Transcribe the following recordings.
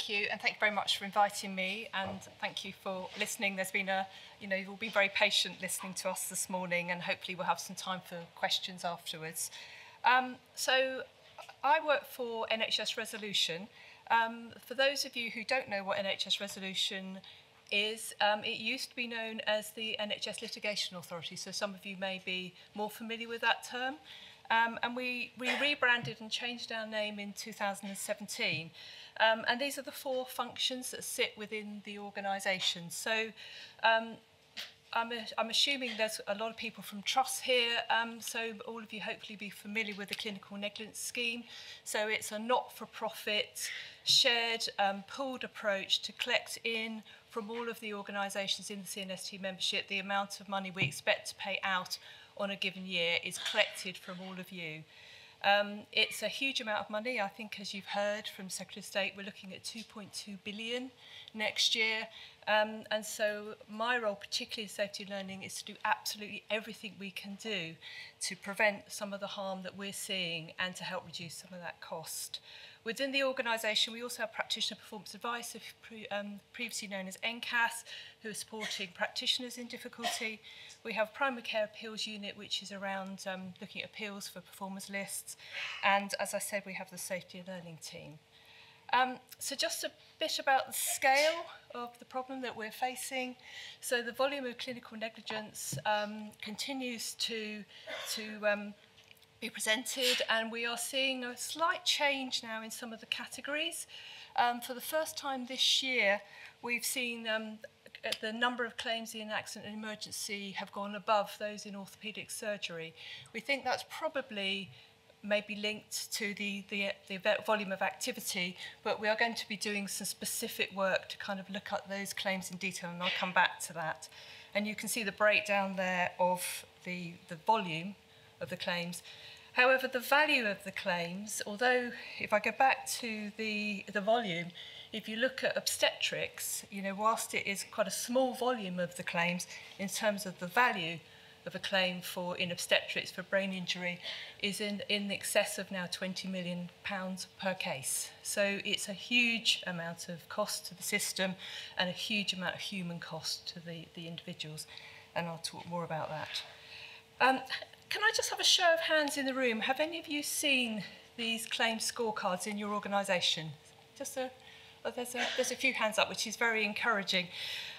thank you, and thank you very much for inviting me, and thank you for listening. There's been a, you know, you've all been very patient listening to us this morning, and hopefully we'll have some time for questions afterwards. Um, so, I work for NHS Resolution. Um, for those of you who don't know what NHS Resolution is, um, it used to be known as the NHS Litigation Authority, so some of you may be more familiar with that term. Um, and we, we rebranded and changed our name in 2017. Um, and these are the four functions that sit within the organisation. So um, I'm, a, I'm assuming there's a lot of people from Trust here, um, so all of you hopefully be familiar with the Clinical Negligence Scheme. So it's a not-for-profit, shared, um, pooled approach to collect in from all of the organisations in the CNST membership the amount of money we expect to pay out on a given year is collected from all of you. Um, it's a huge amount of money. I think, as you've heard from Secretary of State, we're looking at 2.2 billion next year. Um, and so my role, particularly in safety learning, is to do absolutely everything we can do to prevent some of the harm that we're seeing and to help reduce some of that cost. Within the organisation, we also have Practitioner Performance Advice, um, previously known as NCAS, who are supporting practitioners in difficulty. We have primary care appeals unit, which is around um, looking at appeals for performance lists. And as I said, we have the safety and learning team. Um, so just a bit about the scale of the problem that we're facing. So the volume of clinical negligence um, continues to, to um, be presented and we are seeing a slight change now in some of the categories. Um, for the first time this year, we've seen um, at uh, the number of claims in accident and emergency have gone above those in orthopaedic surgery. We think that's probably maybe linked to the, the, the volume of activity, but we are going to be doing some specific work to kind of look at those claims in detail, and I'll come back to that. And you can see the breakdown there of the, the volume of the claims. However, the value of the claims, although if I go back to the, the volume, if you look at obstetrics, you know, whilst it is quite a small volume of the claims in terms of the value of a claim for in obstetrics for brain injury is in, in excess of now 20 million pounds per case. So it's a huge amount of cost to the system and a huge amount of human cost to the, the individuals. And I'll talk more about that. Um, can I just have a show of hands in the room? Have any of you seen these claim scorecards in your organisation? Just a Well, there's, a, there's a few hands up, which is very encouraging.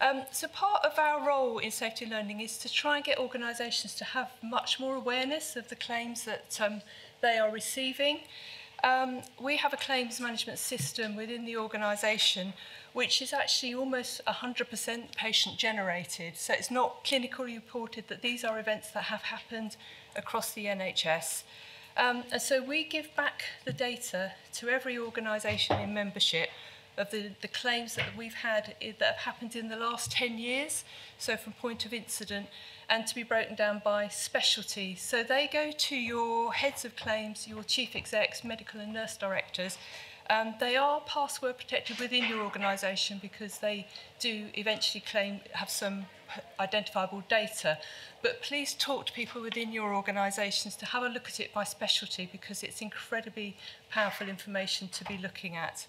Um, so part of our role in safety learning is to try and get organisations to have much more awareness of the claims that um, they are receiving. Um, we have a claims management system within the organisation which is actually almost 100% patient generated. So it's not clinically reported that these are events that have happened across the NHS. Um, and so we give back the data to every organisation in membership of the, the claims that we've had that have happened in the last 10 years, so from point of incident, and to be broken down by specialty. So they go to your heads of claims, your chief execs, medical and nurse directors. Um, they are password protected within your organisation because they do eventually claim have some identifiable data. But please talk to people within your organisations to have a look at it by specialty because it's incredibly powerful information to be looking at.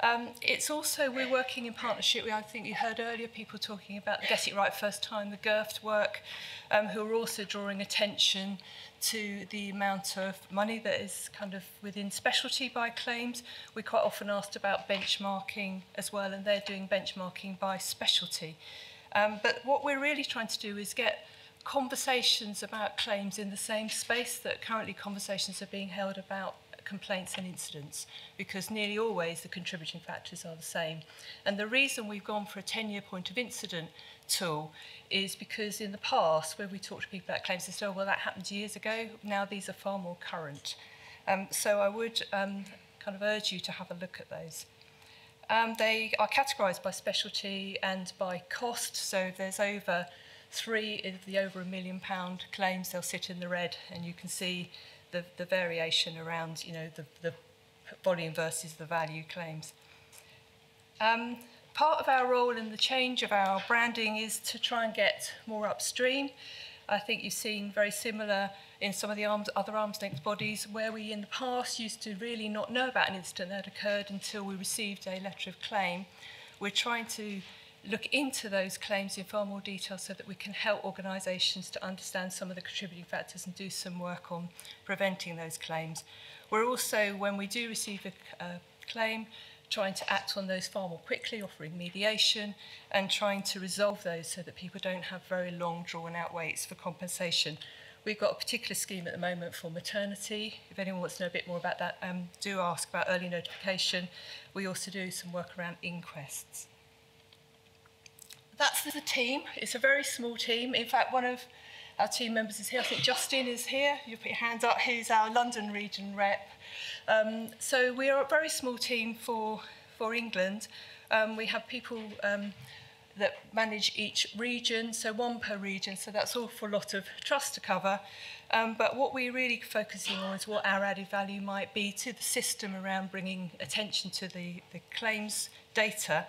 Um, it's also, we're working in partnership I think you heard earlier people talking about Get It Right First Time, the GERFT work, um, who are also drawing attention to the amount of money that is kind of within specialty by claims. We're quite often asked about benchmarking as well, and they're doing benchmarking by specialty. Um, but what we're really trying to do is get conversations about claims in the same space that currently conversations are being held about complaints and incidents because nearly always the contributing factors are the same. And the reason we've gone for a 10-year point of incident tool is because in the past, when we talked to people about claims, they said, oh, well, that happened years ago. Now these are far more current. Um, so I would um, kind of urge you to have a look at those. Um, they are categorised by specialty and by cost. So if there's over three of the over a million pound claims, they'll sit in the red. And you can see the, the variation around, you know, the, the volume versus the value claims. Um, part of our role in the change of our branding is to try and get more upstream. I think you've seen very similar in some of the arms, other arms length bodies where we in the past used to really not know about an incident that occurred until we received a letter of claim. We're trying to look into those claims in far more detail so that we can help organisations to understand some of the contributing factors and do some work on preventing those claims. We're also, when we do receive a, a claim, trying to act on those far more quickly, offering mediation and trying to resolve those so that people don't have very long drawn out waits for compensation. We've got a particular scheme at the moment for maternity. If anyone wants to know a bit more about that, um, do ask about early notification. We also do some work around inquests that's the team. It's a very small team. In fact, one of our team members is here. I think Justine is here. You put your hands up. He's our London region rep. Um, so we are a very small team for, for England. Um, we have people um, that manage each region, so one per region, so that's an awful lot of trust to cover. Um, but what we're really focusing on is what our added value might be to the system around bringing attention to the, the claims data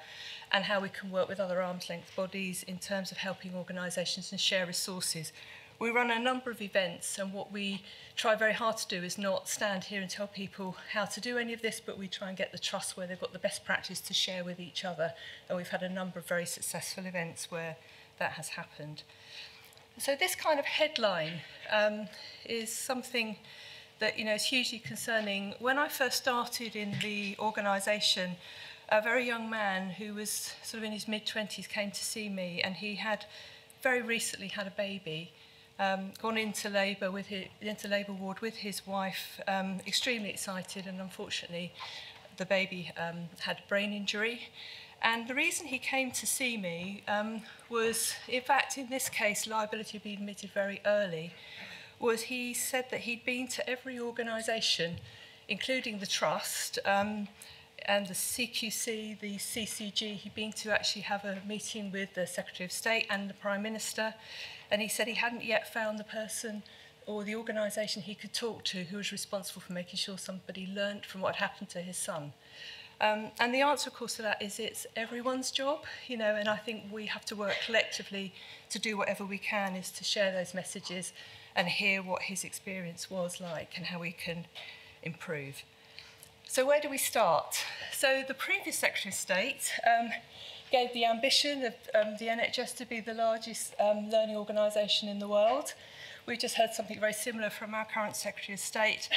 and how we can work with other arm's length bodies in terms of helping organisations and share resources. We run a number of events, and what we try very hard to do is not stand here and tell people how to do any of this, but we try and get the trust where they've got the best practice to share with each other. And we've had a number of very successful events where that has happened. So this kind of headline um, is something that you know is hugely concerning. When I first started in the organisation, a very young man who was sort of in his mid-20s came to see me and he had very recently had a baby, um, gone into labour with his, into labour ward with his wife, um, extremely excited and unfortunately the baby um, had brain injury. And the reason he came to see me um, was, in fact, in this case, liability be admitted very early, was he said that he'd been to every organisation, including the trust, um, and the CQC, the CCG, he'd been to actually have a meeting with the Secretary of State and the Prime Minister, and he said he hadn't yet found the person or the organisation he could talk to who was responsible for making sure somebody learnt from what happened to his son. Um, and the answer, of course, to that is it's everyone's job, you know, and I think we have to work collectively to do whatever we can is to share those messages and hear what his experience was like and how we can improve. So where do we start? So the previous Secretary of State um, gave the ambition of um, the NHS to be the largest um, learning organisation in the world. We just heard something very similar from our current Secretary of State.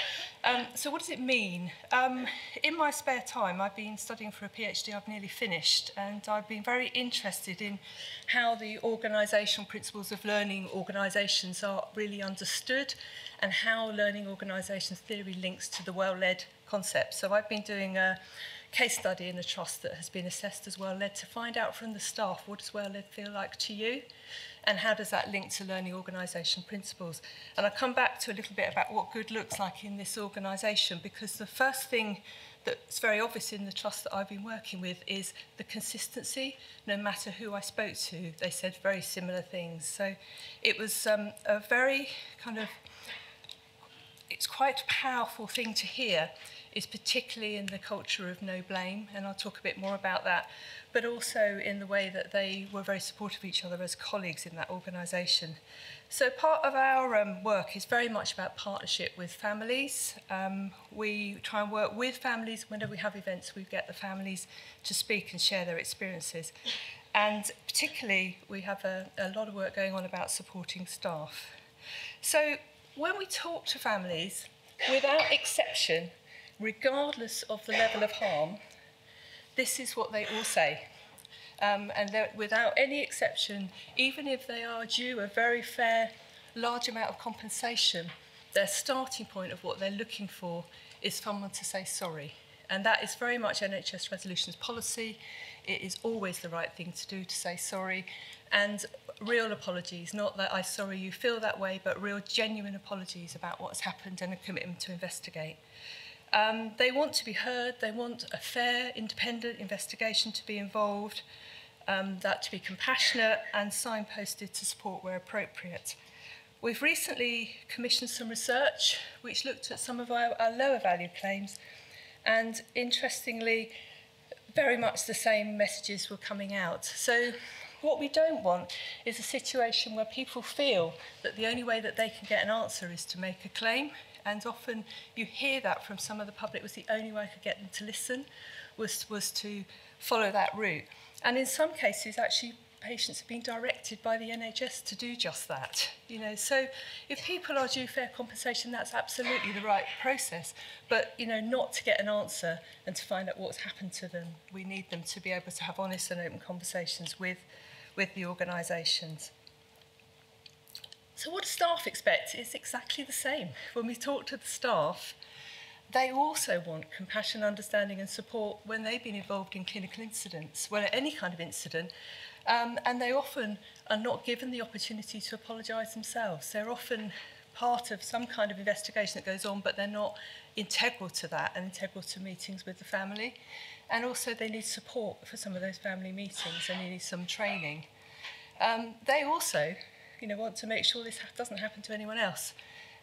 Um, so what does it mean? Um, in my spare time, I've been studying for a PhD I've nearly finished, and I've been very interested in how the organisational principles of learning organisations are really understood and how learning organisations theory links to the well-led concept. So I've been doing a case study in a trust that has been assessed as well-led to find out from the staff what does well-led feel like to you and how does that link to learning organisation principles. And I'll come back to a little bit about what good looks like in this organisation because the first thing that's very obvious in the trust that I've been working with is the consistency. No matter who I spoke to, they said very similar things. So it was um, a very kind of, it's quite a powerful thing to hear is particularly in the culture of no blame, and I'll talk a bit more about that, but also in the way that they were very supportive of each other as colleagues in that organisation. So part of our um, work is very much about partnership with families. Um, we try and work with families. Whenever we have events, we get the families to speak and share their experiences. And particularly, we have a, a lot of work going on about supporting staff. So when we talk to families, without exception, regardless of the level of harm, this is what they all say. Um, and without any exception, even if they are due a very fair, large amount of compensation, their starting point of what they're looking for is someone to say sorry. And that is very much NHS Resolutions policy. It is always the right thing to do to say sorry. And real apologies, not that I sorry you feel that way, but real genuine apologies about what's happened and a commitment to investigate. Um, they want to be heard, they want a fair, independent investigation to be involved, um, that to be compassionate and signposted to support where appropriate. We've recently commissioned some research which looked at some of our, our lower value claims and interestingly, very much the same messages were coming out. So what we don't want is a situation where people feel that the only way that they can get an answer is to make a claim And often you hear that from some of the public. It was the only way I could get them to listen was, was to follow that route. And in some cases, actually, patients have been directed by the NHS to do just that. You know, so if people are due fair compensation, that's absolutely the right process. But you know, not to get an answer and to find out what's happened to them. We need them to be able to have honest and open conversations with, with the organisations. So what staff expect is exactly the same. When we talk to the staff, they also want compassion, understanding and support when they've been involved in clinical incidents, well, any kind of incident, um, and they often are not given the opportunity to apologise themselves. They're often part of some kind of investigation that goes on, but they're not integral to that and integral to meetings with the family. And also they need support for some of those family meetings and they need some training. Um, they also you know, want to make sure this doesn't happen to anyone else.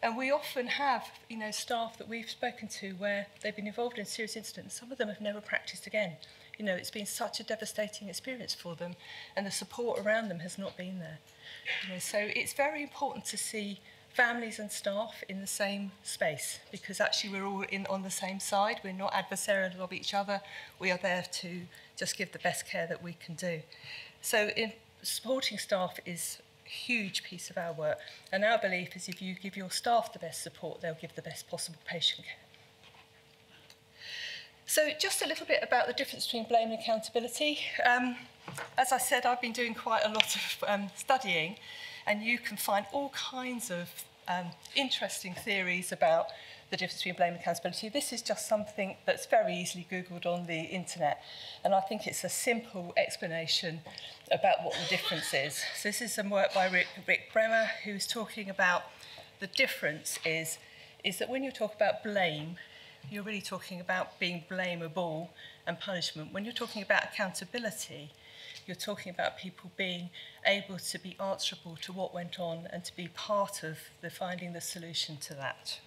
And we often have, you know, staff that we've spoken to where they've been involved in serious incidents. Some of them have never practiced again. You know, it's been such a devastating experience for them, and the support around them has not been there. You know, so it's very important to see families and staff in the same space because actually we're all in on the same side. We're not adversarial of each other. We are there to just give the best care that we can do. So in, supporting staff is huge piece of our work. And our belief is if you give your staff the best support, they'll give the best possible patient care. So just a little bit about the difference between blame and accountability. Um, as I said, I've been doing quite a lot of um, studying, and you can find all kinds of um, interesting theories about the difference between blame and accountability. This is just something that's very easily Googled on the internet. And I think it's a simple explanation about what the difference is. So this is some work by Rick, Rick Bremer, who's talking about the difference is, is that when you talk about blame, you're really talking about being blameable and punishment. When you're talking about accountability, you're talking about people being able to be answerable to what went on and to be part of the finding the solution to that.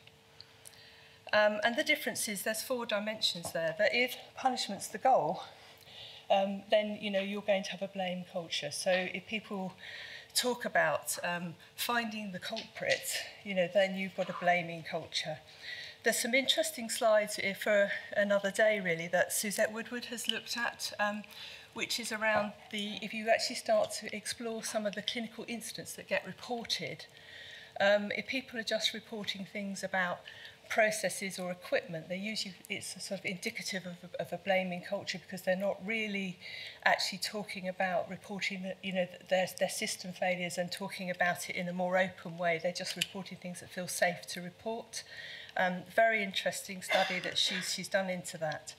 Um, and the difference is there's four dimensions there, that if punishment's the goal, um, then you know you're going to have a blame culture. So if people talk about um, finding the culprit, you know, then you've got a blaming culture. There's some interesting slides for another day, really, that Suzette Woodward has looked at, um, which is around the, if you actually start to explore some of the clinical incidents that get reported, um, if people are just reporting things about processes or equipment, they usually it's sort of indicative of a, of a blaming culture because they're not really actually talking about reporting, you know, their their system failures and talking about it in a more open way. They're just reporting things that feel safe to report. Um, very interesting study that she's she's done into that.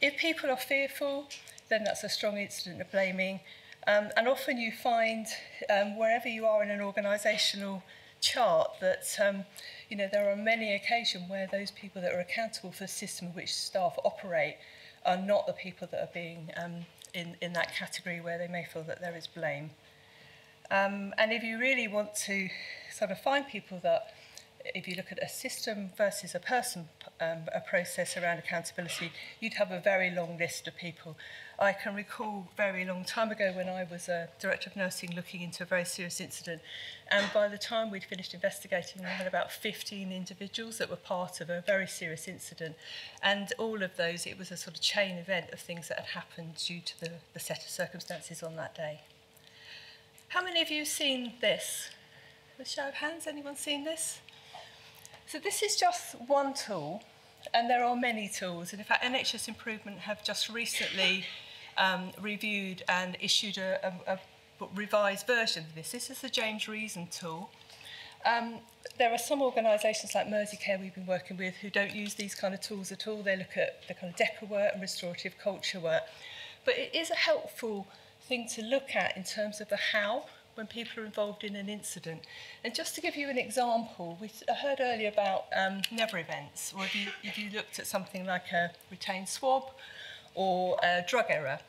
If people are fearful, then that's a strong incident of blaming. Um, and often you find um, wherever you are in an organisational chart that um, you know, there are many occasions where those people that are accountable for the system in which staff operate are not the people that are being um, in, in that category where they may feel that there is blame. Um, and if you really want to sort of find people that, if you look at a system versus a person, um, a process around accountability, you'd have a very long list of people I can recall very long time ago when I was a uh, director of nursing looking into a very serious incident. And by the time we'd finished investigating, we had about 15 individuals that were part of a very serious incident. And all of those, it was a sort of chain event of things that had happened due to the, the set of circumstances on that day. How many of you seen this? A show of hands, anyone seen this? So this is just one tool and there are many tools. And in fact, NHS Improvement have just recently um, reviewed and issued a, a, a revised version of this. This is the James Reason tool. Um, there are some organisations like Care we've been working with who don't use these kind of tools at all. They look at the kind of DECA work and restorative culture work. But it is a helpful thing to look at in terms of the how when people are involved in an incident. And just to give you an example, we I heard earlier about um, never events, or if you, if you looked at something like a retained swab or uh, drug error.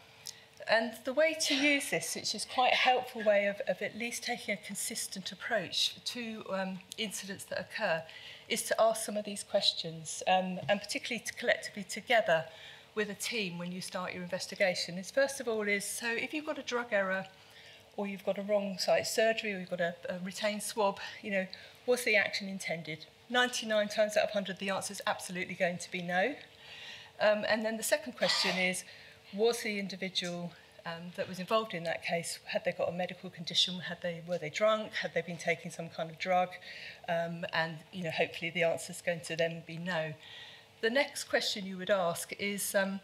And the way to use this, which is quite a helpful way of, of at least taking a consistent approach to um, incidents that occur, is to ask some of these questions, um, and particularly to collectively together with a team when you start your investigation. Is first of all is, so if you've got a drug error, or you've got a wrong site surgery, or you've got a, a retained swab, you know, was the action intended? 99 times out of 100, the answer is absolutely going to be no. Um, and then the second question is, was the individual um, that was involved in that case, had they got a medical condition, had they, were they drunk, had they been taking some kind of drug? Um, and, you know, hopefully the answer is going to then be no. The next question you would ask is um,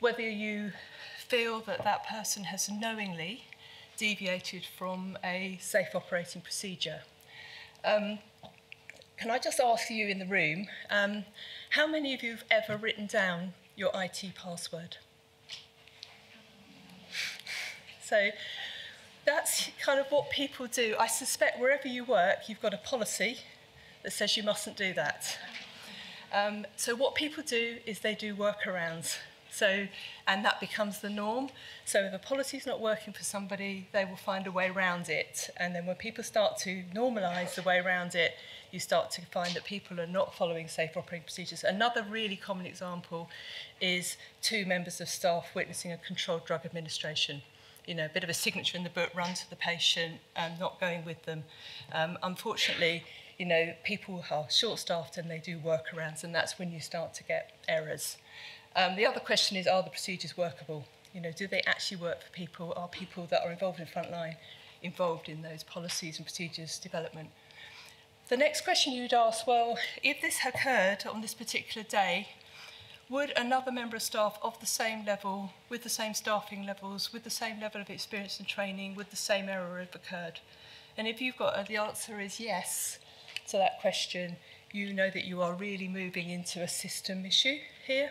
whether you feel that that person has knowingly deviated from a safe operating procedure. Um, Can I just ask you in the room, um, how many of you have ever written down your IT password? So that's kind of what people do. I suspect wherever you work, you've got a policy that says you mustn't do that. Um, so what people do is they do workarounds. So, and that becomes the norm. So if a policy's not working for somebody, they will find a way around it. And then when people start to normalize the way around it, you start to find that people are not following safe operating procedures. Another really common example is two members of staff witnessing a controlled drug administration. You know, a bit of a signature in the book, run to the patient, um, not going with them. Um, unfortunately, you know, people are short-staffed and they do workarounds, and that's when you start to get errors. Um, the other question is, are the procedures workable? You know, do they actually work for people? Are people that are involved in frontline involved in those policies and procedures development? The next question you'd ask, well, if this occurred on this particular day, would another member of staff of the same level, with the same staffing levels, with the same level of experience and training, would the same error have occurred? And if you've got uh, the answer is yes to that question, you know that you are really moving into a system issue here.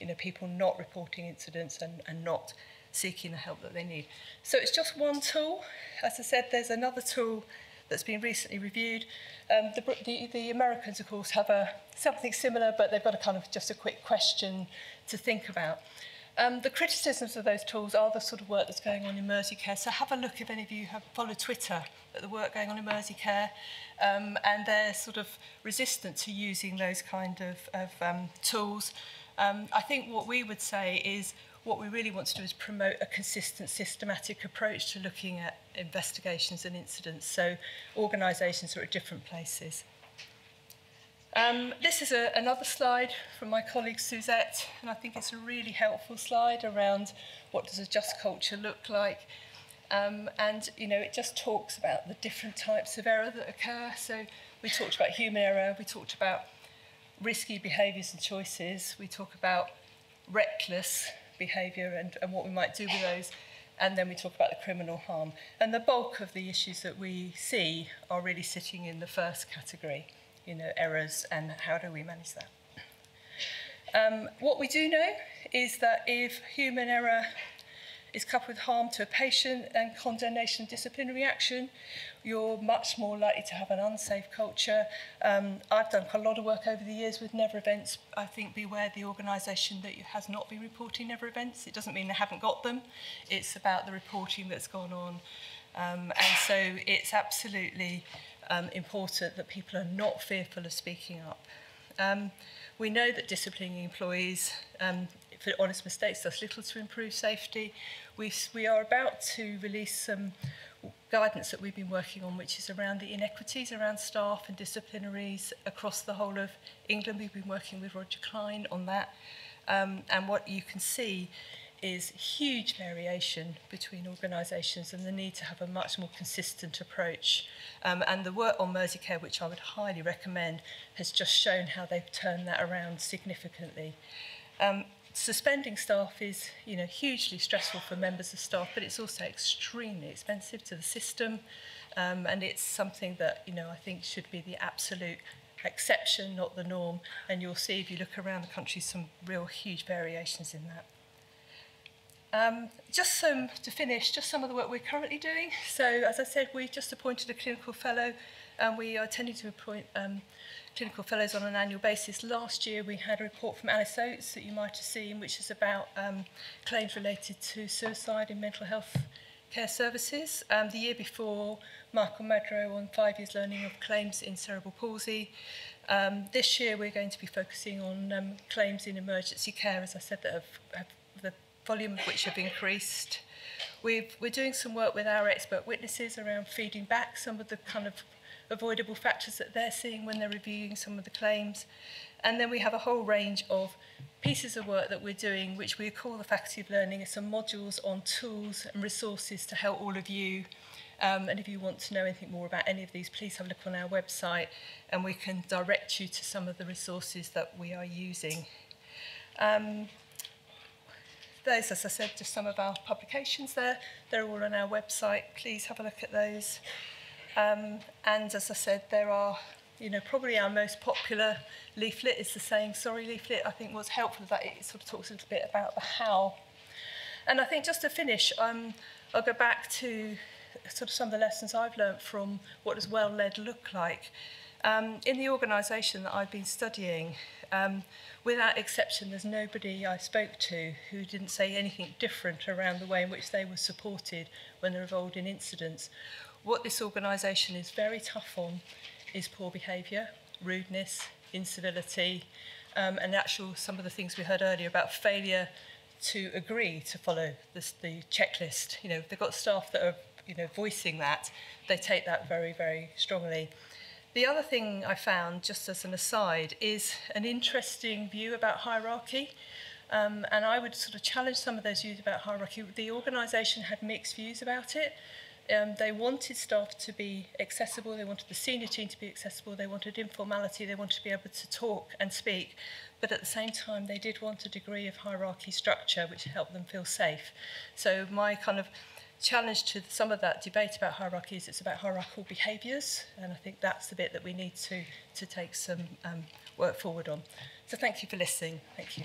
You know, people not reporting incidents and, and not seeking the help that they need. So it's just one tool. As I said, there's another tool that's been recently reviewed. Um, the, the, the Americans, of course, have a, something similar, but they've got a kind of just a quick question to think about. Um, the criticisms of those tools are the sort of work that's going on in Merseycare. So have a look if any of you have followed Twitter at the work going on in Merseycare. Um, and they're sort of resistant to using those kind of, of um, tools. Um, I think what we would say is what we really want to do is promote a consistent, systematic approach to looking at investigations and incidents, so organisations are at different places. Um, this is a, another slide from my colleague Suzette, and I think it's a really helpful slide around what does a just culture look like. Um, and, you know, it just talks about the different types of error that occur. So we talked about human error, we talked about risky behaviours and choices, we talk about reckless behaviour and, and what we might do with those. And then we talk about the criminal harm. And the bulk of the issues that we see are really sitting in the first category, you know, errors and how do we manage that. Um, what we do know is that if human error is coupled with harm to a patient and condemnation and disciplinary action, you're much more likely to have an unsafe culture. Um, I've done a lot of work over the years with Never Events. I think beware the organisation that has not been reporting Never Events. It doesn't mean they haven't got them. It's about the reporting that's gone on. Um, and so it's absolutely um, important that people are not fearful of speaking up. Um, we know that disciplining employees um, for honest mistakes does little to improve safety. we we are about to release some guidance that we've been working on, which is around the inequities around staff and disciplinaries across the whole of England. We've been working with Roger Klein on that. Um, and what you can see is huge variation between organisations and the need to have a much more consistent approach. Um, and the work on Merseycare, which I would highly recommend, has just shown how they've turned that around significantly. Um, suspending staff is you know hugely stressful for members of staff but it's also extremely expensive to the system um, and it's something that you know I think should be the absolute exception not the norm and you'll see if you look around the country some real huge variations in that um, just some to finish just some of the work we're currently doing so as I said we've just appointed a clinical fellow and we are tending to appoint um, clinical fellows on an annual basis. Last year we had a report from Alice Oates that you might have seen, which is about um, claims related to suicide in mental health care services. Um, the year before, Michael Madrow on five years learning of claims in cerebral palsy. Um, this year we're going to be focusing on um, claims in emergency care, as I said, that have, have the volume of which have increased. We've, we're doing some work with our expert witnesses around feeding back some of the kind of avoidable factors that they're seeing when they're reviewing some of the claims. And then we have a whole range of pieces of work that we're doing, which we call the Faculty of Learning, as some modules on tools and resources to help all of you. Um, and if you want to know anything more about any of these, please have a look on our website and we can direct you to some of the resources that we are using. Um, those, as I said, just some of our publications there. They're all on our website. Please have a look at those. Um, and as I said, there are, you know, probably our most popular leaflet is the saying sorry leaflet. I think what's helpful that it sort of talks a little bit about the how. And I think just to finish, um, I'll go back to sort of some of the lessons I've learnt from what does well led look like. Um, in the organisation that I've been studying, um, without exception, there's nobody I spoke to who didn't say anything different around the way in which they were supported when they were involved in incidents. What this organisation is very tough on is poor behaviour, rudeness, incivility, um, and actual some of the things we heard earlier about failure to agree to follow this, the checklist. You know, they've got staff that are you know voicing that. They take that very very strongly. The other thing I found, just as an aside, is an interesting view about hierarchy. Um, and I would sort of challenge some of those views about hierarchy. The organisation had mixed views about it. Um, they wanted staff to be accessible, they wanted the senior team to be accessible, they wanted informality, they wanted to be able to talk and speak, but at the same time they did want a degree of hierarchy structure which helped them feel safe. So my kind of challenge to some of that debate about hierarchy is it's about hierarchical behaviours, and I think that's the bit that we need to, to take some um, work forward on. So thank you for listening. Thank you.